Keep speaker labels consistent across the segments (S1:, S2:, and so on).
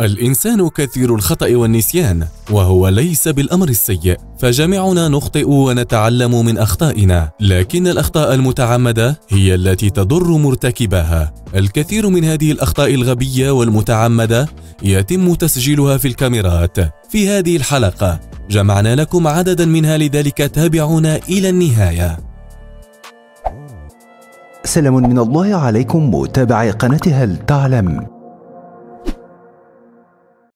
S1: الإنسان كثير الخطأ والنسيان وهو ليس بالأمر السيء فجميعنا نخطئ ونتعلم من أخطائنا. لكن الأخطاء المتعمدة هي التي تضر مرتكباها. الكثير من هذه الأخطاء الغبية والمتعمدة يتم تسجيلها في الكاميرات. في هذه الحلقة جمعنا لكم عددا منها لذلك تابعونا إلى النهاية.
S2: سلام من الله عليكم متابعي قناة هل تعلم؟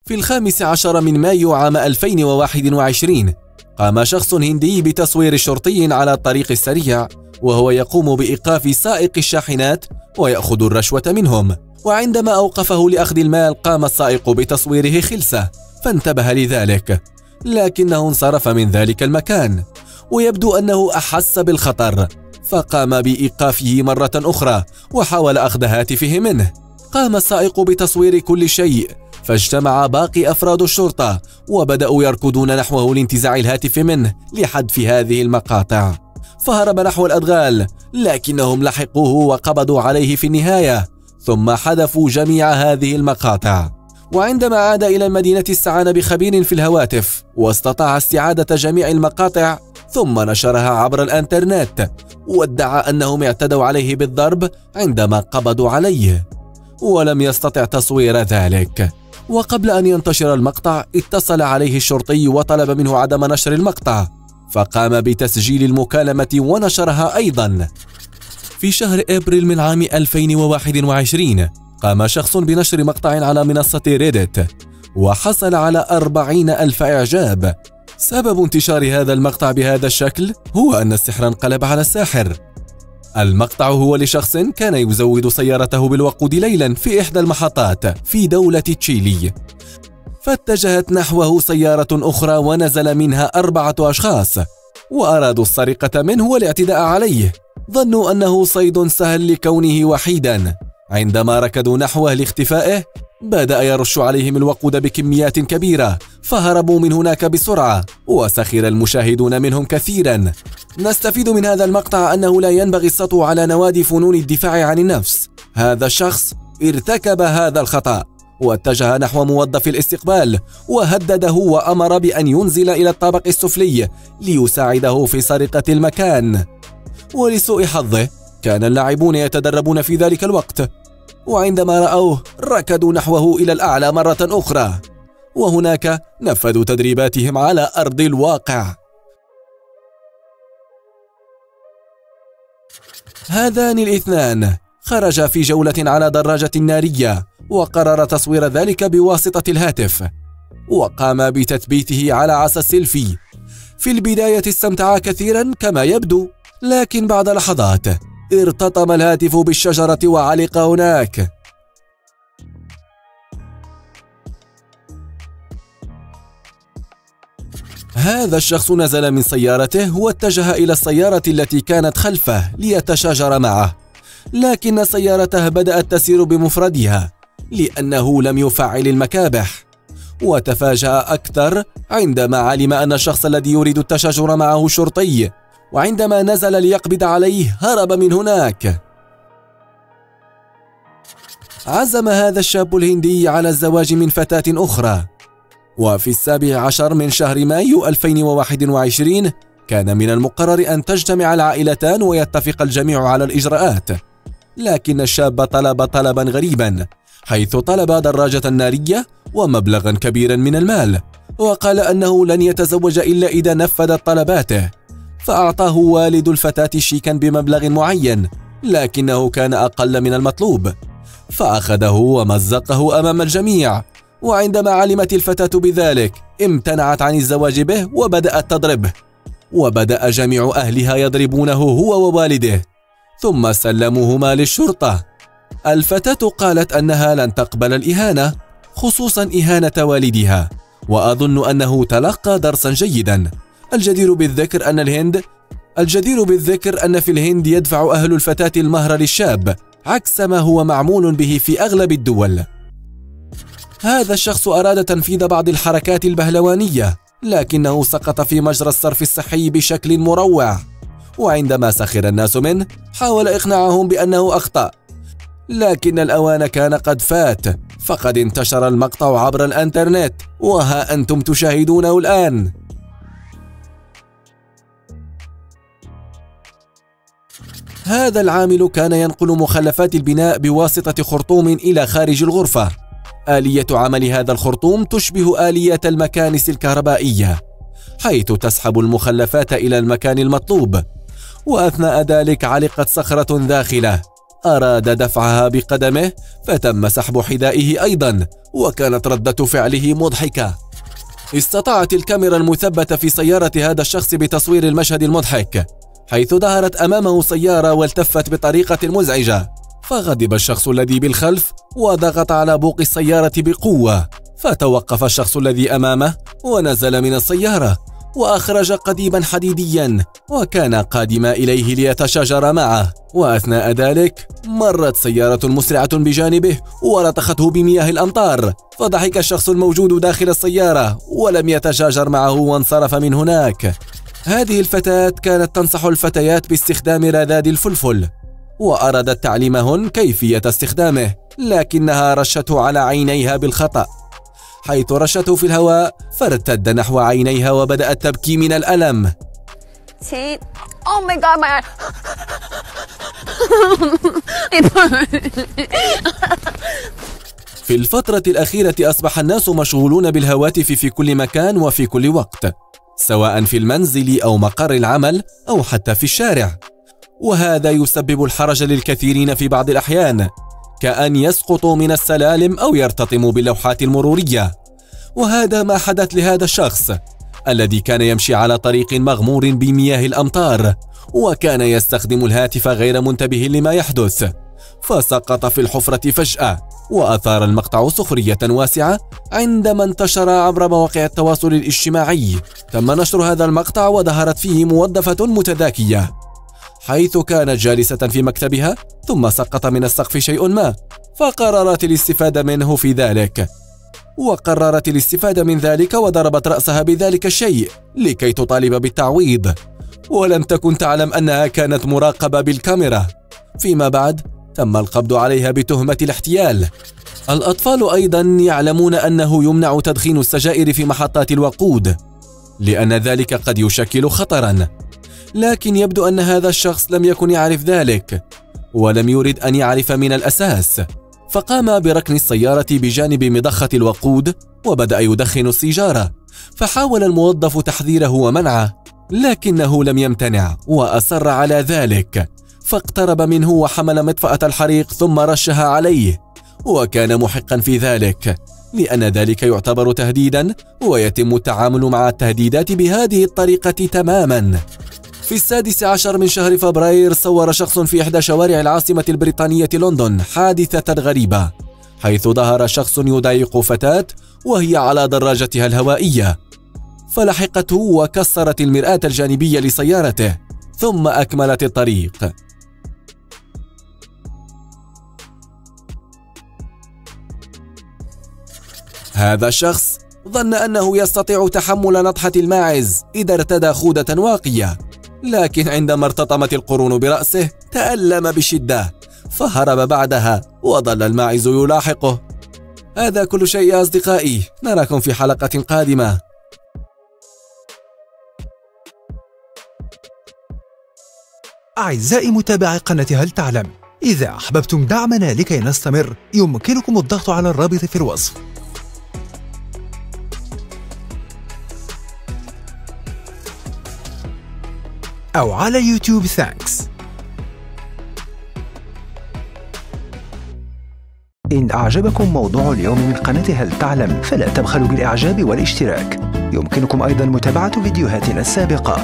S1: في الخامس عشر من مايو عام 2021 قام شخص هندي بتصوير شرطي على الطريق السريع وهو يقوم بإيقاف سائق الشاحنات ويأخذ الرشوة منهم. وعندما أوقفه لأخذ المال قام السائق بتصويره خلسة فانتبه لذلك. لكنه انصرف من ذلك المكان ويبدو أنه أحس بالخطر. فقام بإيقافه مرة أخرى وحاول أخذ هاتفه منه. قام السائق بتصوير كل شيء فاجتمع باقي أفراد الشرطة وبدأوا يركضون نحوه لانتزاع الهاتف منه لحذف هذه المقاطع. فهرب نحو الأدغال لكنهم لحقوه وقبضوا عليه في النهاية ثم حذفوا جميع هذه المقاطع. وعندما عاد إلى المدينة استعان بخبير في الهواتف واستطاع استعادة جميع المقاطع ثم نشرها عبر الإنترنت وادعى أنهم اعتدوا عليه بالضرب عندما قبضوا عليه. ولم يستطع تصوير ذلك. وقبل أن ينتشر المقطع اتصل عليه الشرطي وطلب منه عدم نشر المقطع فقام بتسجيل المكالمة ونشرها أيضا. في شهر إبريل من عام 2021 قام شخص بنشر مقطع على منصة ريدت وحصل على أربعين ألف إعجاب. سبب انتشار هذا المقطع بهذا الشكل هو أن السحر انقلب على الساحر. المقطع هو لشخص كان يزود سيارته بالوقود ليلا في إحدى المحطات في دولة تشيلي. فاتجهت نحوه سيارة أخرى ونزل منها أربعة أشخاص وأرادوا السرقة منه والاعتداء عليه. ظنوا أنه صيد سهل لكونه وحيدا. عندما ركضوا نحوه لاختفائه بدأ يرش عليهم الوقود بكميات كبيرة فهربوا من هناك بسرعة وسخر المشاهدون منهم كثيرا. نستفيد من هذا المقطع أنه لا ينبغي السطو على نوادي فنون الدفاع عن النفس. هذا الشخص ارتكب هذا الخطأ واتجه نحو موظف الاستقبال وهدده وأمر بأن ينزل إلى الطابق السفلي ليساعده في سرقة المكان. ولسوء حظه كان اللاعبون يتدربون في ذلك الوقت. وعندما رأوه ركضوا نحوه إلى الأعلى مرة أخرى وهناك نفذوا تدريباتهم على أرض الواقع. هذان الاثنان خرجا في جولة على دراجة نارية وقرر تصوير ذلك بواسطة الهاتف وقام بتثبيته على عصا السيلفي. في البداية استمتعا كثيرا كما يبدو لكن بعد لحظات ارتطم الهاتف بالشجرة وعلق هناك. هذا الشخص نزل من سيارته واتجه إلى السيارة التي كانت خلفه ليتشاجر معه. لكن سيارته بدأت تسير بمفردها لأنه لم يفعل المكابح. وتفاجأ أكثر عندما علم أن الشخص الذي يريد التشاجر معه شرطي. وعندما نزل ليقبض عليه هرب من هناك. عزم هذا الشاب الهندي على الزواج من فتاة أخرى. وفي السابع عشر من شهر مايو 2021 كان من المقرر أن تجتمع العائلتان ويتفق الجميع على الإجراءات. لكن الشاب طلب طلبا غريبا حيث طلب دراجة نارية ومبلغا كبيرا من المال وقال أنه لن يتزوج إلا إذا نفذ طلباته. فأعطاه والد الفتاة شيكا بمبلغ معين لكنه كان أقل من المطلوب. فأخذه ومزقه أمام الجميع وعندما علمت الفتاة بذلك امتنعت عن الزواج به وبدأت تضربه وبدأ جميع أهلها يضربونه هو ووالده ثم سلموهما للشرطة. الفتاة قالت أنها لن تقبل الإهانة خصوصا إهانة والدها وأظن أنه تلقى درسا جيدا. الجدير بالذكر أن الهند الجدير بالذكر أن في الهند يدفع أهل الفتاة المهر للشاب عكس ما هو معمول به في أغلب الدول. هذا الشخص أراد تنفيذ بعض الحركات البهلوانية لكنه سقط في مجرى الصرف الصحي بشكل مروع. وعندما سخر الناس منه حاول إقناعهم بأنه أخطأ. لكن الأوان كان قد فات فقد انتشر المقطع عبر الإنترنت. وها أنتم تشاهدونه الآن. هذا العامل كان ينقل مخلفات البناء بواسطة خرطوم إلى خارج الغرفة. آلية عمل هذا الخرطوم تشبه آلية المكانس الكهربائية حيث تسحب المخلفات إلى المكان المطلوب. وأثناء ذلك علقت صخرة داخلة. أراد دفعها بقدمه فتم سحب حذائه أيضا وكانت ردة فعله مضحكة. استطاعت الكاميرا المثبتة في سيارة هذا الشخص بتصوير المشهد المضحك. حيث ظهرت أمامه سيارة والتفت بطريقة مزعجة. فغضب الشخص الذي بالخلف وضغط على بوق السيارة بقوة. فتوقف الشخص الذي أمامه ونزل من السيارة وأخرج قضيبا حديديا وكان قادما إليه ليتشاجر معه. وأثناء ذلك مرت سيارة مسرعة بجانبه ولطخته بمياه الأمطار. فضحك الشخص الموجود داخل السيارة ولم يتشاجر معه وانصرف من هناك. هذه الفتاة كانت تنصح الفتيات باستخدام رذاذ الفلفل وأرادت تعليمهن كيفية استخدامه لكنها رشته على عينيها بالخطأ. حيث رشته في الهواء فارتد نحو عينيها وبدأت تبكي من الألم.
S3: Oh.
S1: في الفترة الأخيرة أصبح الناس مشغولون بالهواتف في كل مكان وفي كل وقت. سواء في المنزل أو مقر العمل أو حتى في الشارع. وهذا يسبب الحرج للكثيرين في بعض الأحيان كأن يسقطوا من السلالم أو يرتطموا باللوحات المرورية. وهذا ما حدث لهذا الشخص الذي كان يمشي على طريق مغمور بمياه الأمطار وكان يستخدم الهاتف غير منتبه لما يحدث. فسقط في الحفرة فجأة وأثار المقطع سخرية واسعة عندما انتشر عبر مواقع التواصل الاجتماعي. تم نشر هذا المقطع وظهرت فيه موظفة متذاكية. حيث كانت جالسة في مكتبها ثم سقط من السقف شيء ما فقررت الاستفادة منه في ذلك. وقررت الاستفادة من ذلك وضربت رأسها بذلك الشيء لكي تطالب بالتعويض. ولم تكن تعلم أنها كانت مراقبة بالكاميرا. فيما بعد تم القبض عليها بتهمة الاحتيال. الأطفال أيضا يعلمون أنه يمنع تدخين السجائر في محطات الوقود لأن ذلك قد يشكل خطرا. لكن يبدو أن هذا الشخص لم يكن يعرف ذلك ولم يرد أن يعرف من الأساس. فقام بركن السيارة بجانب مضخة الوقود وبدأ يدخن السيجارة. فحاول الموظف تحذيره ومنعه لكنه لم يمتنع وأصر على ذلك. فاقترب منه وحمل مطفأة الحريق ثم رشها عليه. وكان محقا في ذلك لأن ذلك يعتبر تهديدا ويتم التعامل مع التهديدات بهذه الطريقة تماما. في السادس عشر من شهر فبراير صور شخص في إحدى شوارع العاصمة البريطانية لندن حادثة غريبة حيث ظهر شخص يضايق فتاة وهي على دراجتها الهوائية. فلحقته وكسرت المرآة الجانبية لسيارته ثم أكملت الطريق. هذا الشخص ظن أنه يستطيع تحمل نطحة الماعز إذا ارتدى خوذة واقية. لكن عندما ارتطمت القرون برأسه تألم بشدة فهرب بعدها وظل الماعز يلاحقه. هذا كل شيء يا أصدقائي. نراكم في حلقة قادمة.
S2: أعزائي متابعي قناة هل تعلم إذا أحببتم دعمنا لكي نستمر يمكنكم الضغط على الرابط في الوصف. أو على يوتيوب. ثانكس إن أعجبكم موضوع اليوم من قناة هل تعلم فلا تبخلوا بالإعجاب والاشتراك. يمكنكم أيضا متابعة فيديوهاتنا السابقة.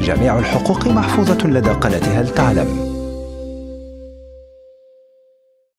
S2: جميع الحقوق محفوظة لدى قناة هل تعلم.